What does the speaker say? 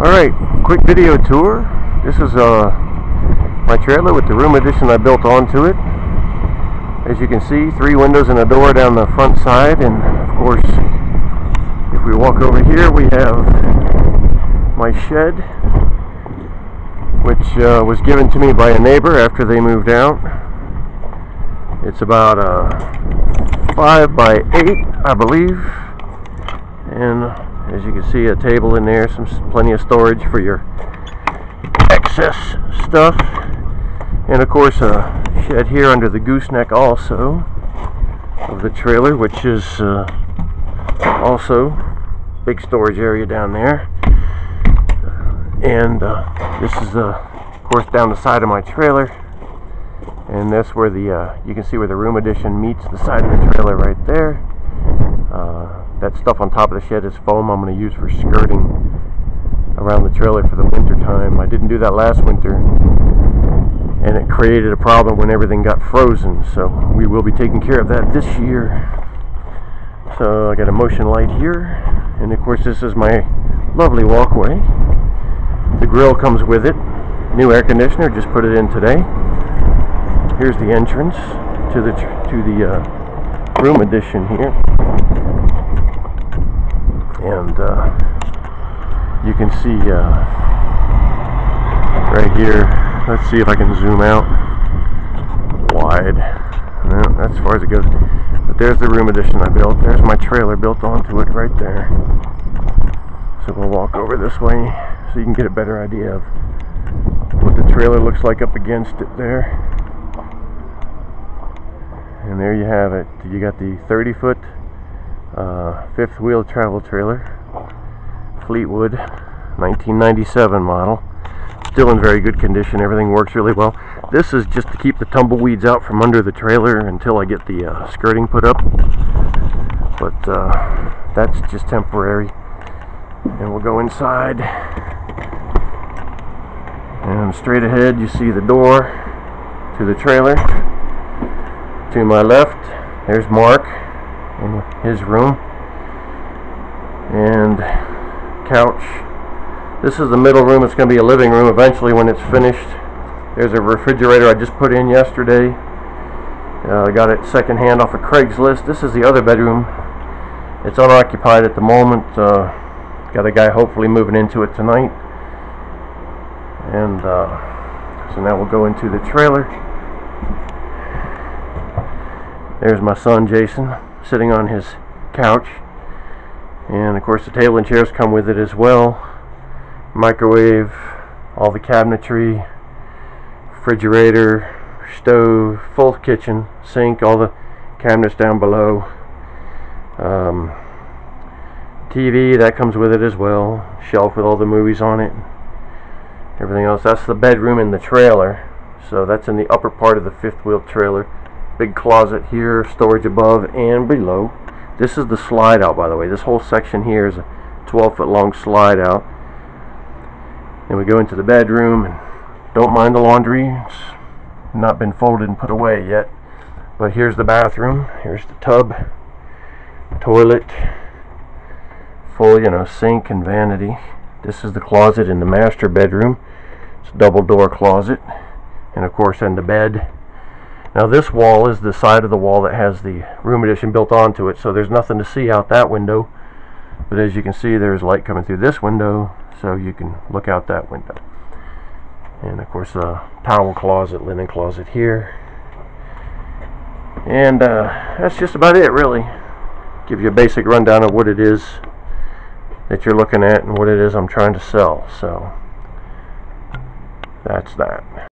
Alright, quick video tour. This is uh, my trailer with the room addition I built onto it. As you can see, three windows and a door down the front side, and of course, if we walk over here, we have my shed, which uh, was given to me by a neighbor after they moved out. It's about uh, five by eight, I believe, and as you can see, a table in there, some plenty of storage for your excess stuff, and of course a shed here under the gooseneck also of the trailer, which is uh, also big storage area down there. And uh, this is, uh, of course, down the side of my trailer, and that's where the uh, you can see where the room addition meets the side of the trailer right there. That stuff on top of the shed is foam I'm going to use for skirting around the trailer for the winter time. I didn't do that last winter and it created a problem when everything got frozen so we will be taking care of that this year. So I got a motion light here and of course this is my lovely walkway. The grill comes with it. New air conditioner, just put it in today. Here's the entrance to the to the uh, room addition here and uh, you can see uh, right here. Let's see if I can zoom out wide. No, that's as far as it goes. But there's the room addition I built. There's my trailer built onto it right there. So we'll walk over this way so you can get a better idea of what the trailer looks like up against it there. And there you have it. You got the 30 foot uh, fifth wheel travel trailer. Fleetwood 1997 model. Still in very good condition. Everything works really well. This is just to keep the tumbleweeds out from under the trailer until I get the uh, skirting put up. But uh, that's just temporary. And we'll go inside. And straight ahead you see the door to the trailer. To my left there's Mark in his room. And couch. This is the middle room. It's going to be a living room eventually when it's finished. There's a refrigerator I just put in yesterday. Uh, I got it secondhand off of Craigslist. This is the other bedroom. It's unoccupied at the moment. Uh, got a guy hopefully moving into it tonight. And uh, so now we'll go into the trailer. There's my son Jason sitting on his couch. And of course the table and chairs come with it as well. Microwave, all the cabinetry, refrigerator, stove, full kitchen, sink, all the cabinets down below. Um, TV, that comes with it as well. Shelf with all the movies on it. Everything else. That's the bedroom in the trailer. So that's in the upper part of the fifth wheel trailer. Big closet here, storage above and below. This is the slide out, by the way. This whole section here is a 12 foot long slide out. Then we go into the bedroom and don't mind the laundry. It's not been folded and put away yet. But here's the bathroom. Here's the tub, toilet, full, you know, sink and vanity. This is the closet in the master bedroom. It's a double door closet. And of course, in the bed now this wall is the side of the wall that has the room addition built onto it, so there's nothing to see out that window. But as you can see, there's light coming through this window, so you can look out that window. And of course, a towel closet, linen closet here. And uh, that's just about it, really. Give you a basic rundown of what it is that you're looking at and what it is I'm trying to sell. So that's that.